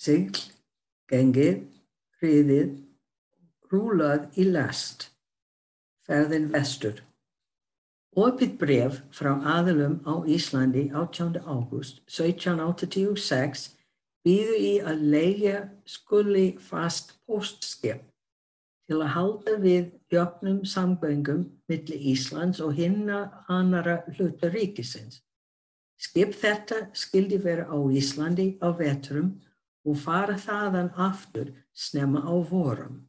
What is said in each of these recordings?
sigl, gengið, hriðið, rúlað í last, ferðin vestur. Opið bref frá aðlum á Íslandi 18. ágúst 1786 býðu í að leigja skuli fast postskip til að halda við jöfnum samgöngum millir Íslands og hinna annara hluta ríkisins. Skip þetta skildi vera á Íslandi á vetrum og fara þaðan aftur snemma á vorum.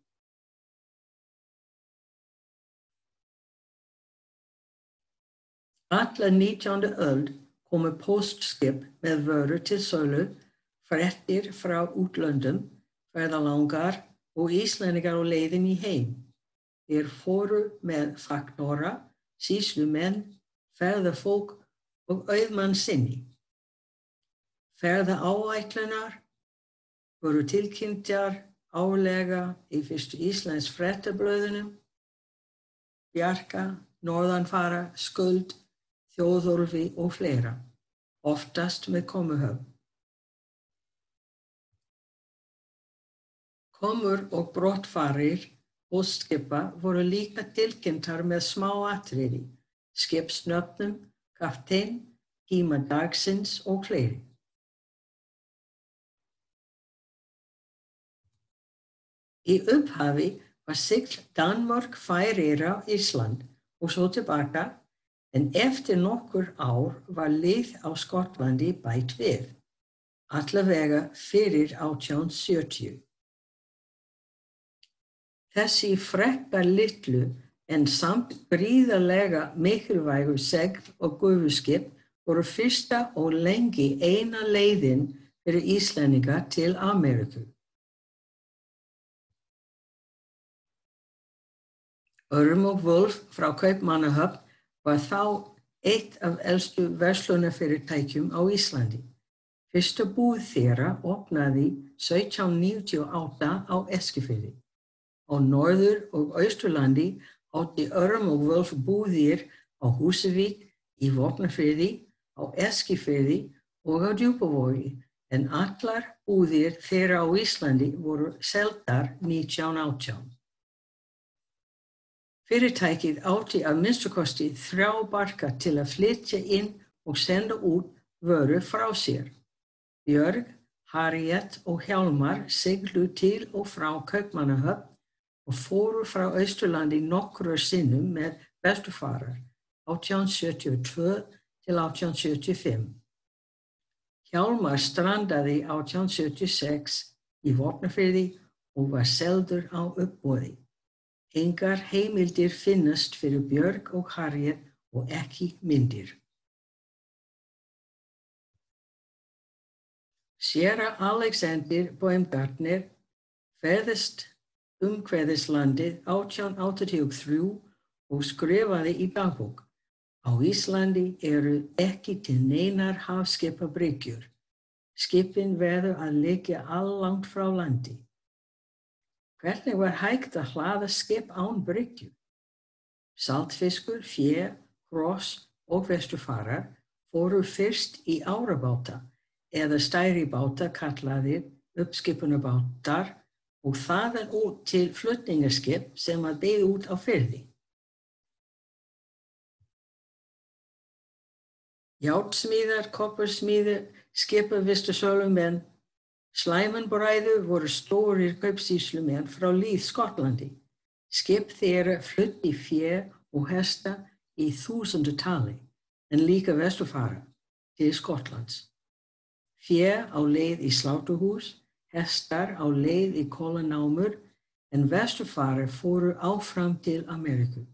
Alla 19. öld komu postskip með vöru til sölu, frettir frá útlöndum, ferðalangar og Íslandingar á leiðin í heim. Þeir fóru með fagnora, síslumenn, ferðafólk og auðmann sinni. Ferða áætlunar voru tilkynntar álega í fyrstu Íslands frettablöðunum, Bjarka, Norðanfara, Skuld, Þjóðólfi og fleira, oftast með komuhöfn. Komur og brottfarir postskipa voru líka tilkynntar með smá atriði, skipsnöfnum, kaftein, tíma dagsins og fleiri. Í upphafi var sigl Danmörk færira Ísland og svo tilbaka en eftir nokkur ár var lið á Skotlandi bætt við, allavega fyrir 1870. Þessi frekka litlu en samt gríðarlega mikilvægu segl og gufuskip voru fyrsta og lengi eina leiðin fyrir Íslandinga til Ameriku. Örm og Wolf frá Kaupmannahöfn var þá eitt af elstu verslunafyrirtækjum á Íslandi. Fyrsta búð þeirra opnaði 1798 á Eskifili. Á norður og austurlandi átti Örm og Völf búðir á Húsavík, í Vopnafyrði, á Eskifili og á Djúpavogi en allar búðir þeirra á Íslandi voru seldar 1918. Fyrirtækið átti að minnstakosti þrjá barka til að flytja inn og senda út vöru frá sér. Björg, Harriet og Hjalmar siglu til og frá Kaupmannahöfn og fóru frá Östurlandi nokkru sinnum með vestufarar 1872 til 1875. Hjalmar strandaði 1876 í Vopnafyrði og var seldur á uppbóði. Engar heimildir finnast fyrir Björg og Harriet og ekki myndir. Séra Alexander Baumgartner ferðist umhverðislandið 1883 og skrifaði í dagbók. Á Íslandi eru ekki til neinar hafskipabryggjur. Skipin verður að leggja allangt frá landi. Hvernig var hægt að hlaða skip án bryggju? Saltfiskur, fjö, hross og vestufarar fóru fyrst í árabáta eða stæri báta kallaðir uppskipunabátar og þaðan út til flutningaskip sem að beði út á fyrði. Hjátsmíðar, kopparsmíðar, skipavistu sölumenn Slæmanbræðu voru stórir kaupsíslumenn frá líð Skotlandi. Skip þeirra flutti fjö og hesta í þúsundu tali en líka vestufara til Skotlands. Fjö á leið í slátuhús, hestar á leið í kólanámur en vestufara fóru áfram til Ameriku.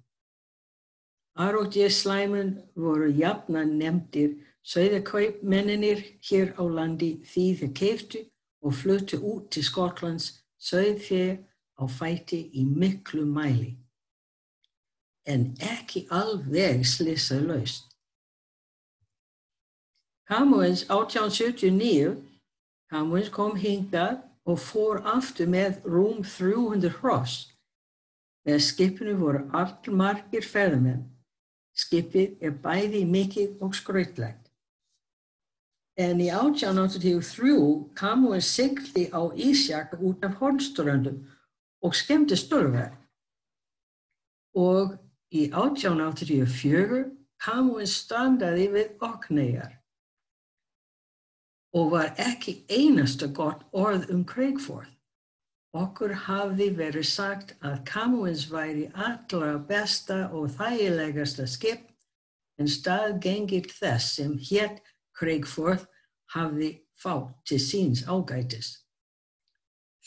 Aróttið slæmun voru jafna nefndir sögðarkaupmenninir hér á landi því þeir keiftu og fluttu út til Skotlands sögðfér á fæti í miklu mæli. En ekki alveg slissa laust. Camuins 1879, Camuins kom hingað og fór aftur með rúm 300 hross. Með skipinu voru allmargir ferðamenn. Skipið er bæði mikið og skrautlegt. En í 1883 kam hún sigli á Ísjak út af Hornströndum og skemmti störverð. Og í 1884 kam hún strandaði við Okneyjar og var ekki einasta gott orð um Craigforth. Okkur hafði verið sagt að Camoins væri allra besta og þægilegasta skip en staðgengir þess sem hétt Craigforth hafði fátt til síns ágætis.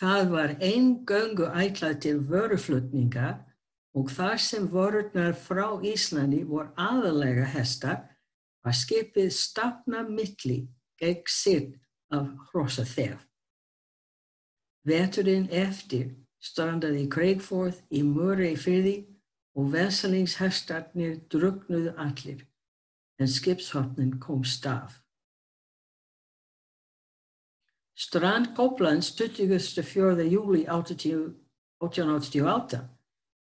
Það var einn göngu ætlað til vöruflutninga og þar sem vörurnar frá Íslandi voru aðalega hestar var skipið stafna milli gegn sitt af hrossa þef. Veturinn eftir strandaði Craigforth í Murray fyrði og vesalingshestarnir druknuðu allir en skipshopnin kom staf. Strand Kóplands 24. júli 1888.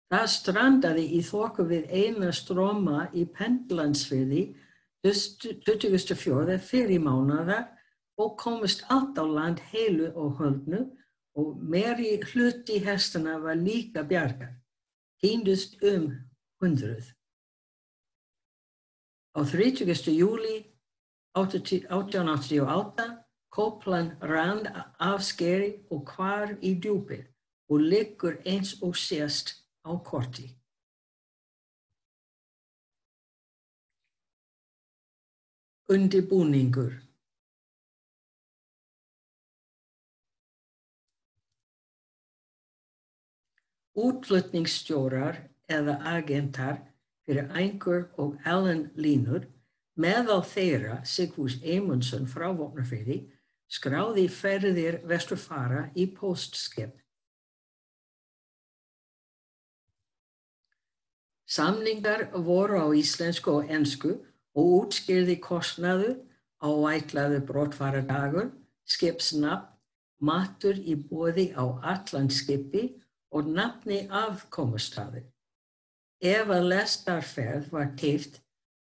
Það strandaði í þokku við eina stróma í Pendlandsfyrði 24. fyrir mánuða og komist allt á land heilu og höldnu og meri hluti hestana var líka bjargar, hýndust um hundruð. Á 30. júli 1888 Kóplan rand af skeri og hvar í djúpið og liggur eins og sést á korti. Undibúningur Útflutningsstjórar eða agentar fyrir Eingur og Ellen Línur meðal þeirra Sigfús Eymundsson frá Vopnafriði skráði ferðir vesturfara í postskip. Samningar voru á íslensku og ennsku og útskýrði kostnaður, áætlaðu brottfaradagur, skipsnafn, matur í bóði á allanskipi og nafni afkomustafi. Ef að lestarferð var keift,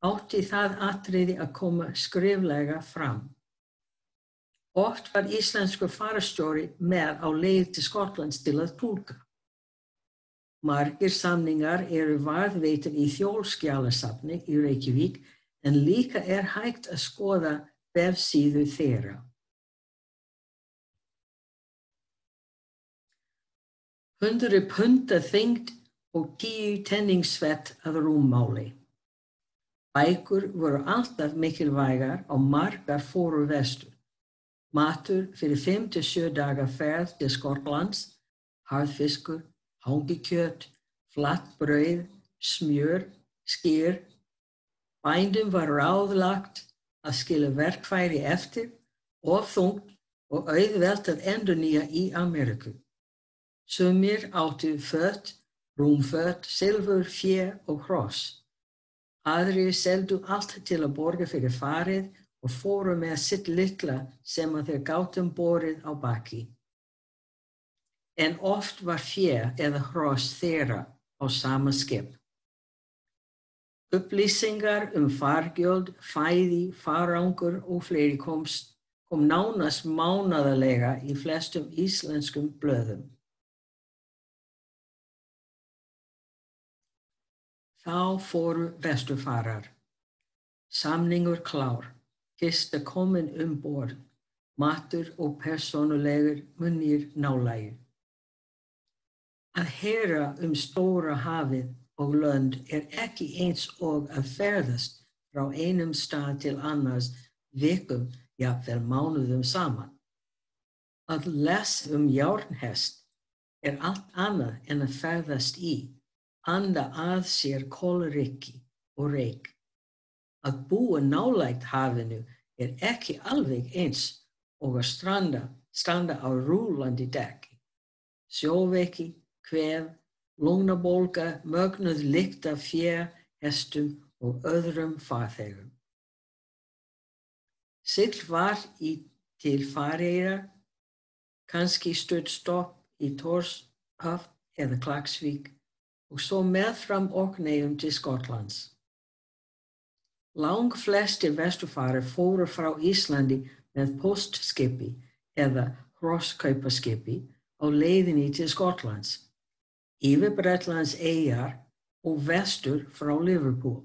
átti það atriði að koma skriflega fram. Oft var íslensku farastjóri með á leið til Skotlands til að tólka. Margir samningar eru varðveitin í þjólskjálasafni í Reykjavík en líka er hægt að skoða vefsíðu þeirra. Hundru punta þengt og tíu tenningsvett að rúmmáli. Bækur voru alltaf mikilvægar og margar fóru vestur. Matur fyrir 5-7 daga ferð til Skotlands, harðfiskur, hangikjöt, flatt brauð, smjör, skýr, Bændum var ráðlagt að skilja verkfæri eftir og þungt og auðvelt að endur nýja í Ameriku. Sumir áttu fött, rúmfött, silfur, fér og hross. Aðri seldu allt til að borga fyrir farið og fóru með sitt litla sem að þeir gátum borið á baki. En oft var fér eða hross þeirra á sama skip. Upplýsingar um fargjöld, fæði, farangur og fleiri komst, kom nánast mánaðarlega í flestum íslenskum blöðum. Þá fóru vestufarar. Samningur klár, kista komin um borð, matur og personulegur munir nálægir. Að hera um stóra hafið og lönd er ekki eins og að ferðast frá einum stað til annars vikum, jáfnvel mánuðum saman. Að lesa um járnhest er allt annað en að ferðast í, anda að sér kólriki og reik. Að búa nálægt hafinu er ekki alveg eins og að stranda, stranda á rúlandi dekki. Sjóveiki, hvef, lungnabólga, mögnuð lykt af fjö, hestum og öðrum farþegum. Sigl var í til Fareira, kannski stödd stopp í Tórshaft eða Klagsvík og svo meðfram oknegjum til Skotlands. Lang flestir vesturfari fóru frá Íslandi með postskipi eða hrosskaupaskipi á leiðinni til Skotlands, yfir Bretlands eigjar og vestur frá Liverpool.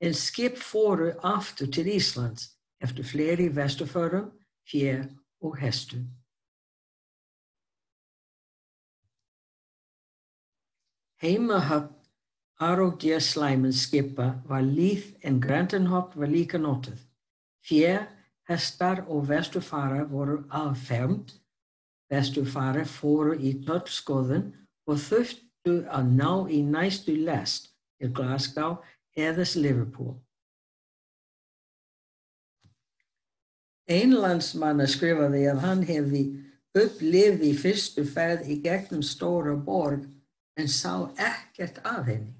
En skip fóru aftur til Íslands eftir fleiri vesturförum, fjör og hestu. Heimahöfn Aródja slæmens skipa var líð en Grandenhopp var líka notuð. Fjör, hestar og vesturfara voru affermt, vesturfara fóru í tollskoðun og þurftu að ná í næstu lest til Glasgow eða Liverpool. Einlandsmanna skrifaði að hann hefði upplifið í fyrstu ferð í gegnum stóra borg en sá ekkert af henni.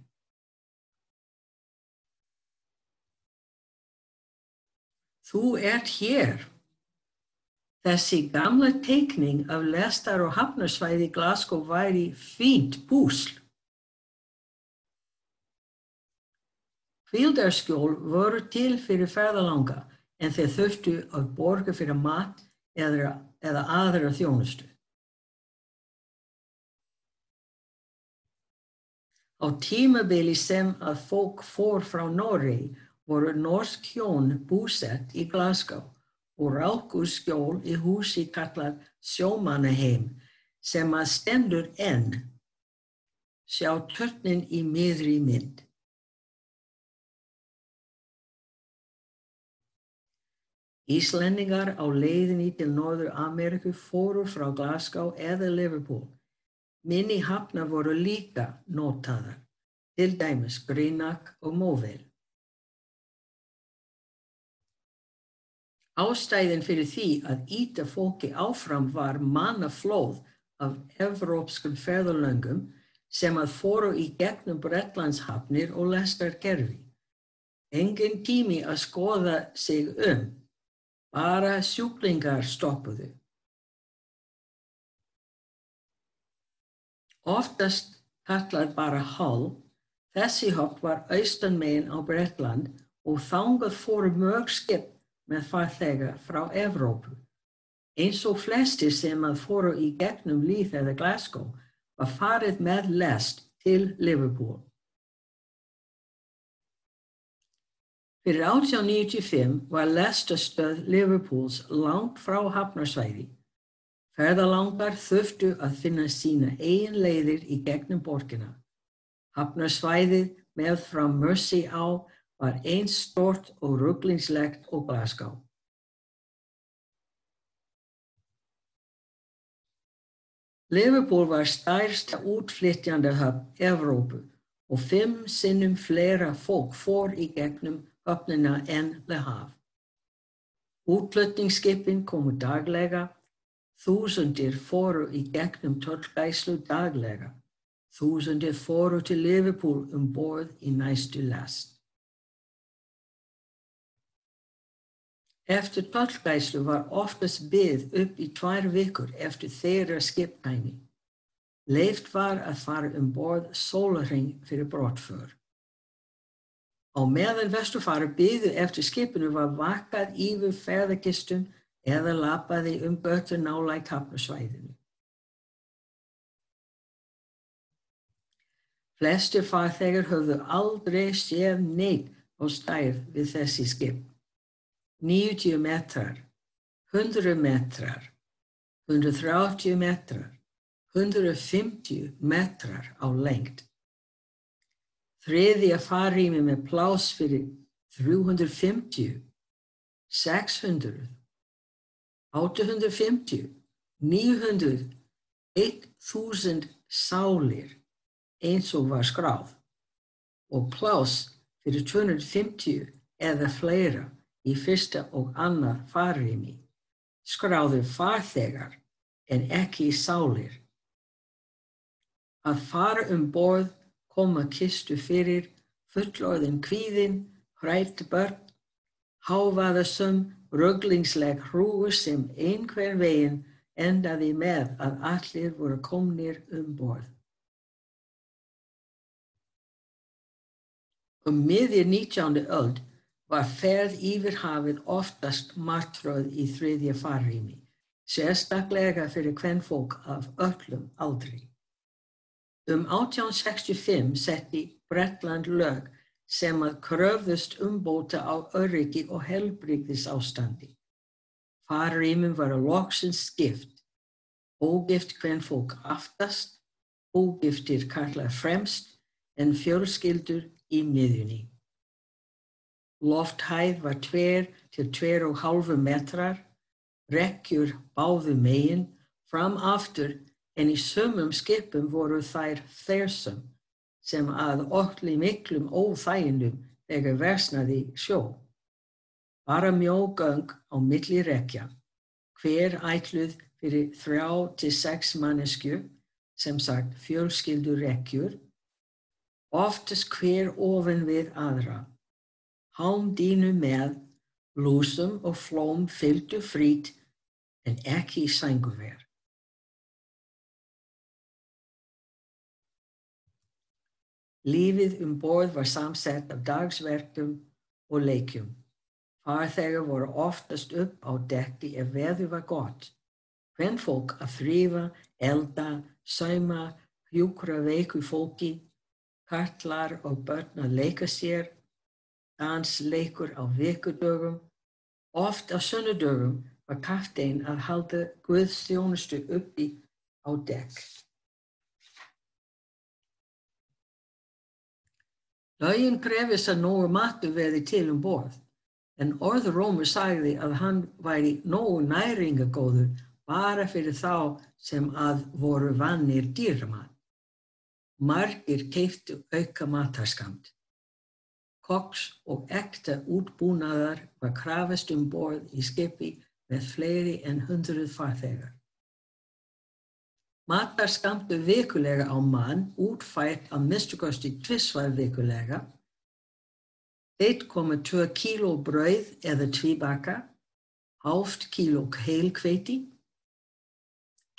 Þú ert hér. Þessi gamla teikning af lestar og hafnarsvæði Glasgow væri fínt púsl. Kvildarskjól voru til fyrir ferðalanga en þeir þurftu að borga fyrir mat eða, eða aðra þjónustu. Á tímabili sem að fólk fór frá Norri voru norsk hjón búsett í Glasgow og ráku skjól í húsi kallað sjómannaheim sem að stendur enn. Sjá törnin í miðri mynd. Íslendingar á leiðinni til Norður Ameriku fóru frá Glasgow eða Liverpool. Minni hafna voru líka notaðar, til dæmis Greenock og Moville. Ástæðin fyrir því að íta fólki áfram var mannaflóð af evrópskum ferðalöngum sem að fóru í gegnum Bretlandshafnir og lestarkerfi. Engin tími að skoða sig um, bara sjúklingar stoppuðu. Oftast kallað bara Hull, þessi hopp var austan megin á Bretland og þangað fóru mörg skip með farþega frá Evrópu. Eins og flestir sem að fóru í gegnum Líð eða Glasgow var farið með lest til Liverpool. Fyrir 1895 var lestastöð Liverpools langt frá hafnarsvæði. Ferðalangar þurftu að finna sína eigin leiðir í gegnum borgina. Hafnarsvæðið með frá Mersey á var eins stort og rugglingslegt og Glasgow. Liverpool var stærsta útflytjandi höfn Evrópu og fimm sinnum fleira fólk fór í gegnum höfnina enn Le Havre. Útflutningsskipin komu daglega, þúsundir fóru í gegnum tollgæslu daglega, þúsundir fóru til Liverpool um borð í næstu last. Eftir tollgæslu var oftast byggð upp í tvær vikur eftir þeirra skiptæmi. Leift var að fara um borð sólarring fyrir brottför. Á meðan vestufari byggðu eftir skipinu var vakað yfir ferðarkistum eða lapaði um bötur nálægt hafnasvæðinu. Flestir farþegar höfðu aldrei séð neitt á stærð við þessi skip. 90 metrar, 100 metrar, 130 metrar, 150 metrar á lengt. Þriðja farrými með plás fyrir 350, 600, 850, 900, 1000 sálir eins og var skráð og plás fyrir 250 eða fleira í fyrsta og annað farrými, skráðu farþegar en ekki sálir. Að fara um borð koma kistu fyrir fullorðin kvíðin, hrætt börn, hávaðasum, rugglingsleg hrúur sem einhver veginn endaði með að allir voru komnir um borð. Um miðjir 19. öld var ferð yfir hafið oftast martröð í þriðja farrými, sérstaklega fyrir hvern fólk af öllum aldri. Um 1865 setti Bretland lög sem að kröfðust umbóta á öryggi og helbriðis ástandi. Farrýmum var að loksins skipt, ógift hvern fólk aftast, ógiftir karlar fremst en fjölskyldur í miðjunni. Lofthæð var 2 til 2,5 metrar, rekkjur báðu megin, fram aftur en í sömum skipum voru þær þersum sem að okli miklum óþæginum þegar versnaði sjó. Bara mjógöng á milli rekja, hver ætluð fyrir þrjá til sex mannesku, sem sagt fjölskyldur rekjur, oftast hver ofin við aðra. Hámdínu með, lúsum og flóm fylgdu frít en ekki sænguver. Lífið um borð var samsett af dagsverkum og leikjum. Farþegar voru oftast upp á dekki ef veður var gott. Hvern fólk að þrýfa, elda, sauma, hjúkra veiku fólki, kartlar og börn að leika sér, dansleikur á vikudögum. Oft á sunnudögum var kaftein að halda Guðstjónustu uppi á dekk. Lögin krefis að nógu matu veði til um borð, en orðrómur sagði að hann væri nógu næringagóður bara fyrir þá sem að voru vannir dýramann. Margir keiftu auka matarskamt. Koks og ekta útbúnaðar var krafist um borð í skipi með fleiri en hundruð farþegar. Matarskamtu vikulega á mann útfært að minnstukosti tvissvar vikulega, 1,2 kíló brauð eða tvíbaka, hálft kíló heilkveiti,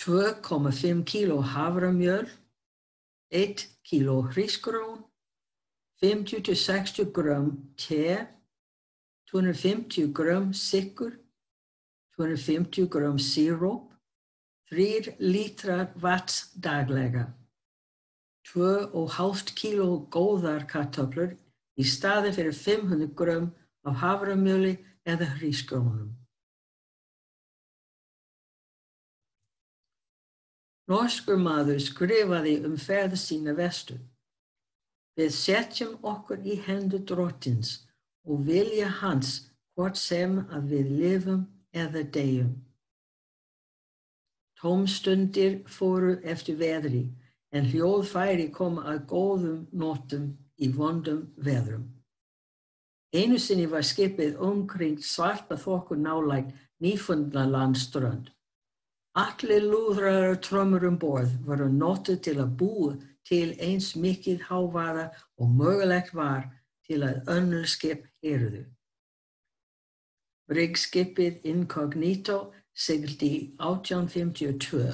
2,5 kíló havramjöl, 1 kíló hrísgrón, 50-60 grömm te, 250 grömm sikkur, 250 grömm síróp, Þrýr lítrar vats daglega. Tvö og hálft kíló góðar kartöflur í staði fyrir 500 grömm af havramjöli eða hrísgrónum. Norskur maður skrifaði um ferð sína vestu. Við setjum okkur í hendu drottins og vilja hans hvort sem að við lifum eða deyjum. Tómstundir fóru eftir veðri en hljóðfæri kom að góðum nótum í vondum veðrum. Einu sinni var skipið umkring svarta þokku nálægt nýfundna landströnd. Allir lúðrar og trömmur um borð voru nótið til að búa til eins mikið hávaða og mögulegt var til að önnur skip heyrðu. Brygskipið Incognito sigldi 1852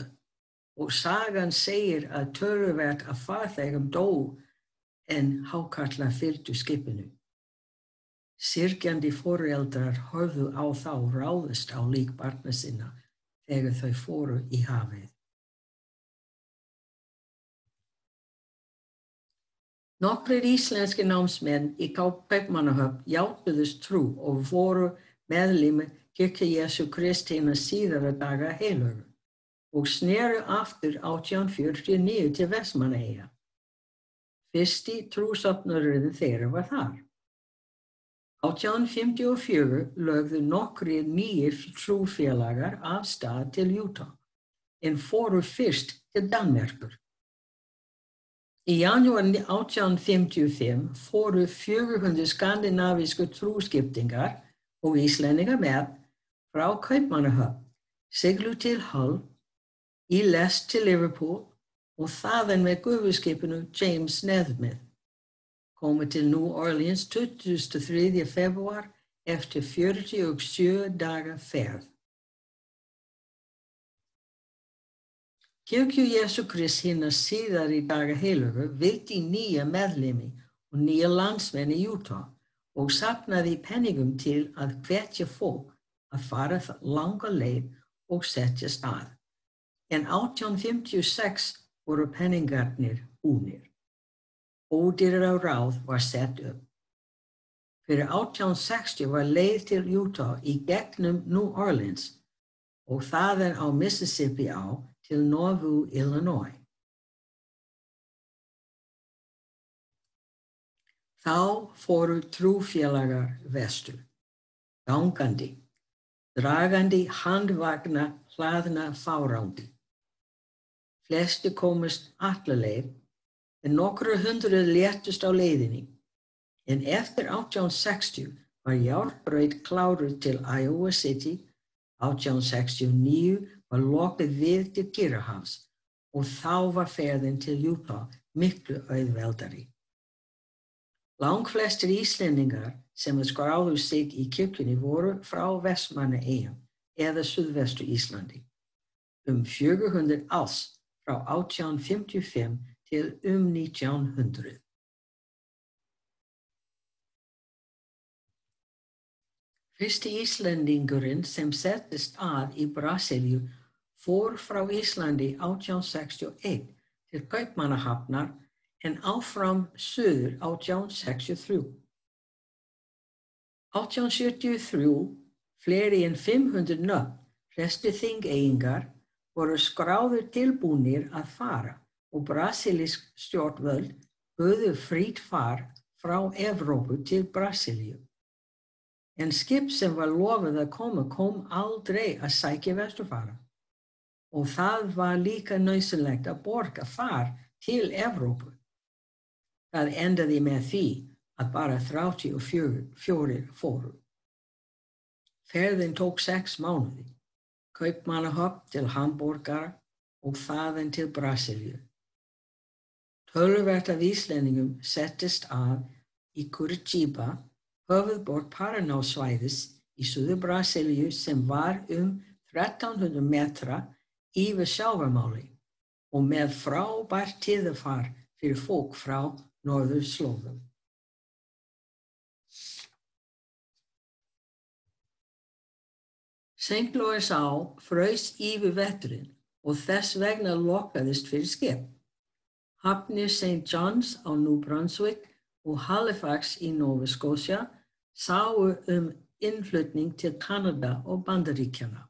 og sagan segir að törverk að farþegum dó en hákallar fylgdu skipinu. Sirkjandi foreldrar horfðu á þá ráðist á lík barna sinna þegar þau fóru í hafið. Nokkrir íslenski námsmenn í Kaupmannahöfn játtuðust trú og voru meðlimi kirkja Jésu að síðara daga heilögu og sneru aftur 1849 til Vestmannaeyja. Fyrsti trúsopnurinn þeirra var þar. 1854 lögðu nokkri nýjir trúfélagar af stað til Utah en fóru fyrst til Danmerkur. Í janúar 1855 fóru 400 skandinavísku trúskiptingar og íslendinga með frá Kaupmannahöfn, siglu til Hull, í lest til Liverpool og þaðan með gufuskipinu James Nesmith. Komið til New Orleans 23. februar eftir 47 daga ferð. Kirkju Jésu Krist hinn að síðar í daga heilugu vildi nýja meðlemi og nýja landsmenn í Utah og sapnaði penningum til að hvetja fólk að fara langa leið og setja stað. En 1856 voru penningarnir húnir. Ódýrar á ráð var sett upp. Fyrir 1860 var leið til Utah í gegnum New Orleans og þaðan á Mississippi á til Nauvoo, Illinois. Þá fóru trúfélagar vestur, gangandi, dragandi handvagna hlaðna fárándi. Flesti komist allalegir en nokkru hundruð léttust á leiðinni. En eftir 1860 var hjálpröyt kláruð til Iowa City 1869 var lokið við til Kyrrahafs og þá var ferðin til Utah miklu auðveldari. Lang flestir íslendingar sem skráðu sig í kirkjunni voru frá vestmanna eigum eða suðvestu Íslandi. Um 400 alls frá 1855 til um 1900. Fyrsti Íslandingurinn sem settist að í Brasilíu fór frá Íslandi 1861 til Kaupmannahafnar en áfram söður 1863. 1873 fleiri en 500 nöfn, flesti þingeyingar, voru skráður tilbúinir að fara og brasilísk stjórnvöld höfðu frít far frá Evrópu til Brasilíu. En skip sem var lofið að koma kom aldrei að sækja vesturfara. Og það var líka nöysilegt að borga far til Evrópu. Það endaði með því að bara 34 fóru. Ferðin tók sex mánuði, kaupmannahopp til Hamburgara og þaðin til Brasilíu. Tölverta víslendingum settist að í Curitiba höfuðborg Paranásvæðis í Suður Brasilíu sem var um 1300 metra yfir sjávarmáli og með frábært tíðafar fyrir fólk frá norður slóðum. St. Louis á fröys yfir vetturinn og þess vegna lokaðist fyrir skip. Hafnir St. John's á New Brunswick og Halifax í Nova Scotia sáu um innflutning til Kanada og Bandaríkjana.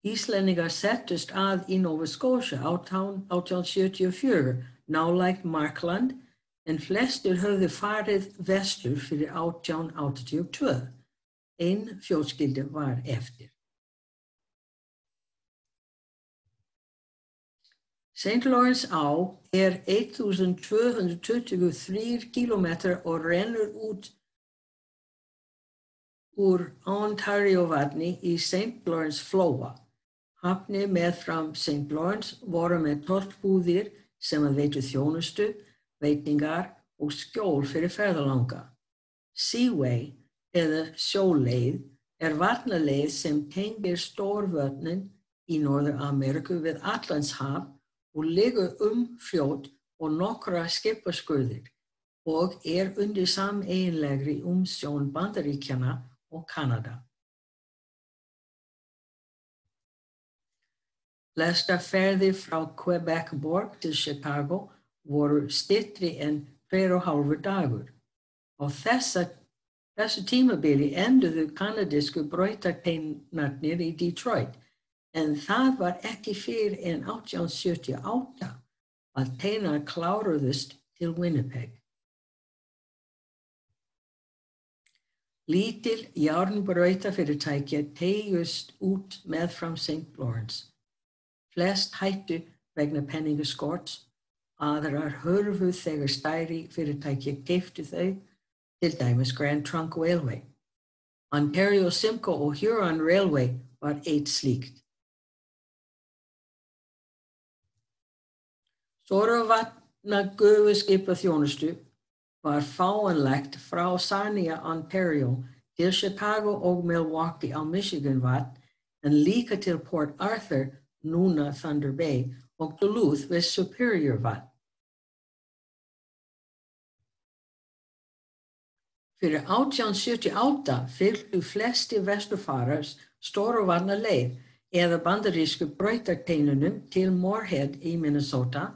Íslendingar settust að í Nova Scotia á 1874 nálægt Markland en flestir höfðu farið vestur fyrir 1882. Einn fjólskyldi var eftir. St. Lawrence á er 1223 km og rennur út úr Ontario vatni í St. Lawrence flóa. Hafni með fram St. Lawrence voru með tortbúðir sem að veitu þjónustu, veitingar og skjól fyrir ferðalanga. Seaway eða sjóleið er vatnaleið sem tengir stórvötnin í Norður Ameriku við Allandshaf og liggur um fljót og nokkra skipaskurðir og er undir sameinlegri umsjón Bandaríkjana og Kanada. Flesta ferði frá Quebec borg til Chicago voru stittri en hver og halvur dagur. Á þessu tímabili enduðu kanadísku bröytarteinarnir í Detroit en það var ekki fyrir en 1878 að teinar kláruðust til Winnipeg. Lítil járnbröytafyrirtækja tegust út með fram St. Lawrence. Flest hættu vegna penningaskorts, aðrar hörfu þegar stæri fyrirtækja keiftu þau, til dæmis Grand Trunk Railway. Ontario Simcoe og Huron Railway var eitt slíkt. Stóravatna gufuskipa þjónustu var fáanlegt frá Sarnia, Ontario til Chicago og Milwaukee á Michigan vatn en líka til Port Arthur, núna Thunder Bay, og Duluth við Superior vatn. Fyrir 1878 fylgdu flesti vesturfaras stóru varna leið eða bandarísku bröytarteinunum til Moorhead í Minnesota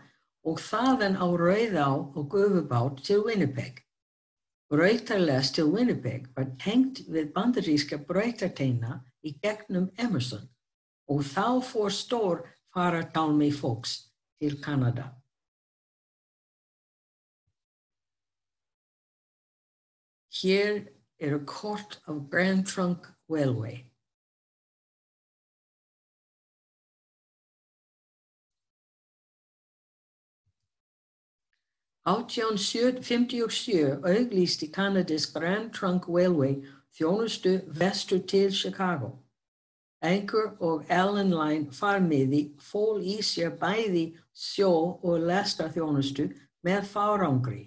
og þaðan á Rauðá og Gufubát til Winnipeg. Bröytarles til Winnipeg var tengt við bandaríska bröytarteina í gegnum Emerson og þá fór stór faratálmi fólks til Kanada. Hér eru kort af Grand Trunk Railway. Átján 57 auglýsti Kanadis Grand Trunk Railway þjónustu vestur til Chicago. Anchor og Allen Line farmiði fól í sér bæði sjó og lesta þjónustu með fárangri.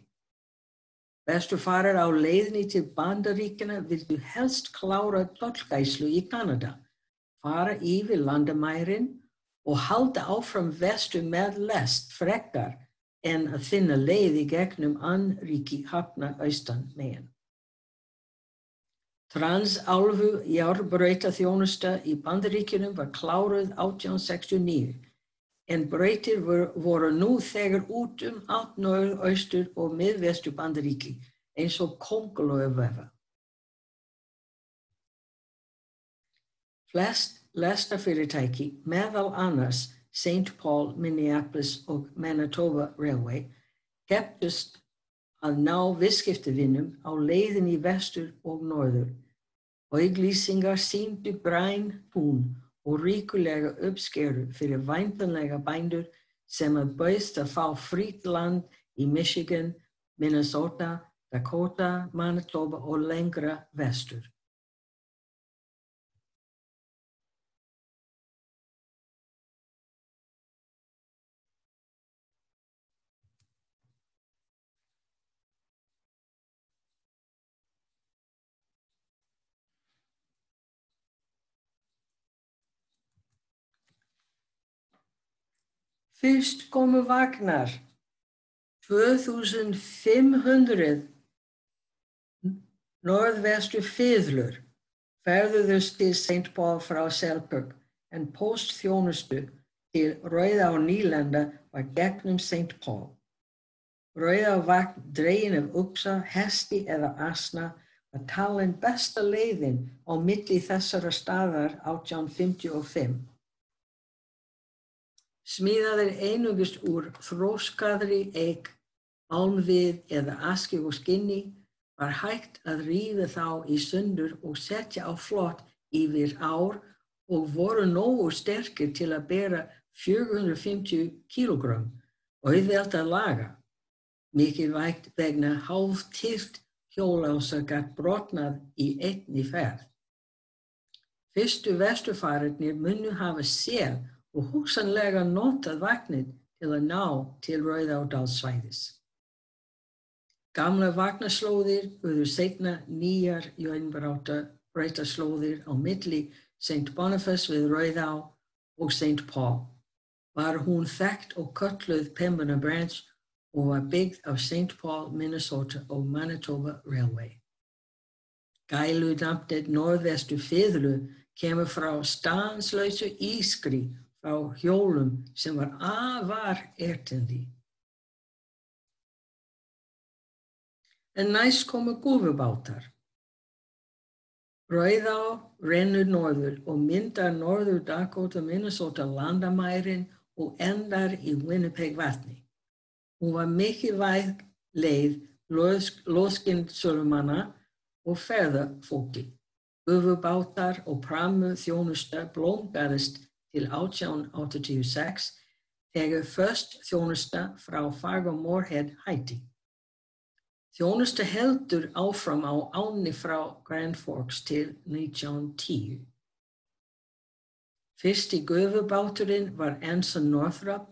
Vesturfarar á leiðni til bandaríkjana vildu helst klára tollgæslu í Kanada, fara yfir landamærin og halda áfram vestur með lest frekkar en að finna leið í gegnum anríki hafna austan megin. Transálfu járbröyta þjónusta í bandaríkjunum var kláruð 1869 en bröytir voru nú þegar út um allt norð, austur og miðvestu bandaríki eins og kongulói vefa. Flest lestafyrirtæki meðal annars St. Paul, Minneapolis og Manitoba Railway kepptust að ná visskiptavinnum á leiðin í vestur og norður. Auglýsingar síndu græn hún og ríkulega uppskeru fyrir væntanlega bændur sem að bauðst að fá frít land í Michigan, Minnesota, Dakota, Manitoba og lengra vestur. Fyrst komu vagnar, 2500 norðvestu fiðlur ferðuðust til St. Paul frá Selberg en postþjónustu til Rauða á Nýlanda var gegnum St. Paul. Rauða vagn dregin af uksa, hesti eða asna var talin besta leiðin á milli þessara staðar 1855. Smíðaðir einungist úr þróskaðri eig, álmvið eða aski og skinni var hægt að ríða þá í sundur og setja á flott yfir ár og voru nógu sterkir til að bera 450 kg og auðvelt að laga. Mikið vægt vegna hálf týrt hjólása gætt brotnað í einni ferð. Fyrstu vestufarirnir munnu hafa séð og hugsanlega notað vagnir til að ná til Rauðádalsvæðis. Gamla vagnaslóðir auður segna nýjar jönnbreytaslóðir á milli St. Boniface við Rauðá og St. Paul. Var hún þekkt og kölluð Pembina Branch og var byggð af St. Paul, Minnesota og Manitoba Railway. Gælu damtið norðvestu fiðlu kemur frá stanslausu ískri á hjólum sem var afar ertendi. En næst komu gufubátar. Rauðá rennur norður og myndar norður Dakota, Minnesota landamærin og endar í Winnipeg vatni. Hún var mikilvæg leið loðskynnsölumanna og ferðarfólki. Gufubátar og pramu þjónusta blómgarist til 1886 þegar först þjónusta frá Fargo Moorhead hætti. Þjónusta heldur áfram á áni frá Grand Forks til 1910. Fyrsti gufubáturinn var Anson Northrop,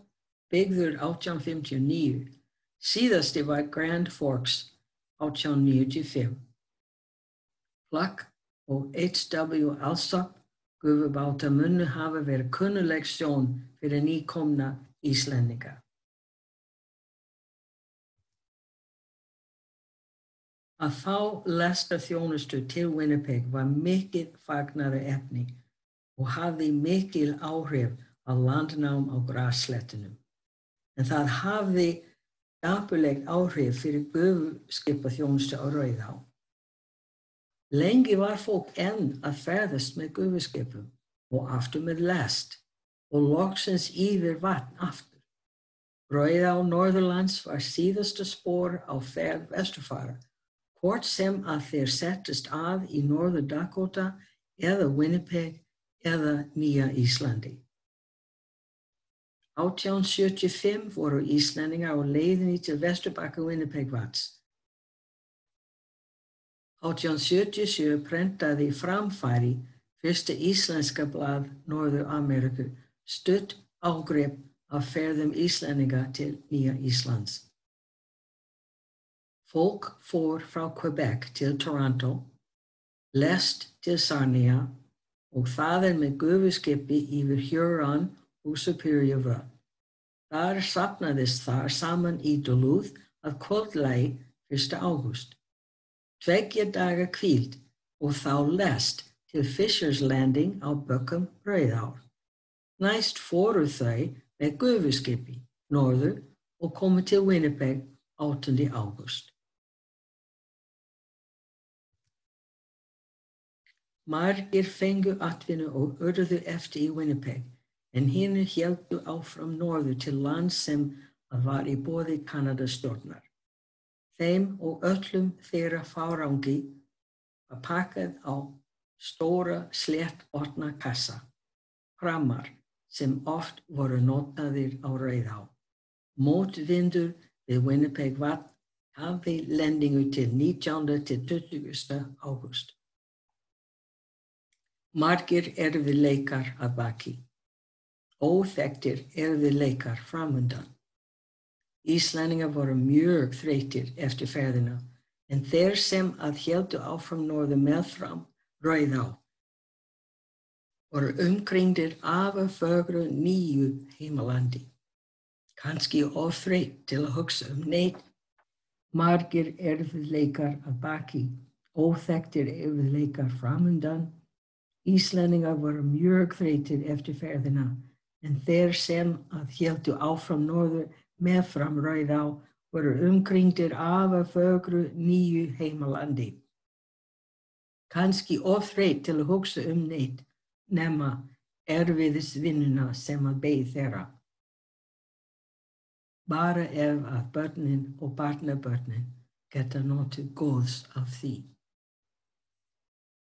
byggður 1859. Síðasti var Grand Forks 1895. Plakk og H.W. Alsop gufubáta munnu hafa verið kunnuleg sjón fyrir nýkomna Íslendinga. að fá lesta þjónustu til Winnipeg var mikið fagnara efni og hafði mikil áhrif á landnám á grasslettunum. En það hafði dapulegt áhrif fyrir guðskipa þjónustu á Rauðá. Lengi var fólk enn að ferðast með guðskipum og aftur með lest og loksins yfir vatn aftur. Rauðá Norðurlands var síðasta spór á ferð vesturfara, hvort sem að þeir settist að í Norður Dakota eða Winnipeg eða Nýja Íslandi. 1875 voru Íslandingar á leiðinni til Vesturbakka Winnipeg vats. 1877 prentaði framfæri fyrsta íslenska blað Norður Ameriku stutt ágrip af ferðum Íslandinga til Nýja Íslands. Fólk fór frá Quebec til Toronto, lest til Sarnia og það er með gufuskipi yfir Huron og Superior Vörn. Þar sapnaðist þar saman í Duluth að kvöldlægi 1. ágúst. Tveggja daga kvíld og þá lest til Fisher's Landing á Bökkum Rauðár. Næst fóru þau með gufuskipi norður og komu til Winnipeg 8. ágúst. Margir fengu atvinnu og örðu eftir í Winnipeg en hinn heldu áfram norður til land sem var í bóði Kanadastjórnar. Þeim og öllum þeirra fárangi var pakkað á stóra slett orna kassa, kramar sem oft voru notaðir á rauðhá. Mótvindur við Winnipeg vatn hafi lendingu til 19. til 20. águst. Margir erfi leikar að baki. Óþektir erði leikar framundan. Íslandingar voru mjög þreytir eftir ferðina en þeir sem að heldu áfram norðu meðfram rauð á voru umkringdir af að fögru nýju heimalandi. Kanski ofþreyt til að hugsa um neitt. Margir erfiðleikar að baki, óþektir erfiðleikar framundan. Íslandingar voru mjög þreytir eftir ferðina en þeir sem að heldu áfram norður meðfram ræð á voru umkringdir af að fögru nýju heimalandi. Kanski ofreit til að hugsa um neitt nema erfiðisvinnuna sem að beigð þeirra. Bara ef að börnin og barnabörnin geta notið góðs af því.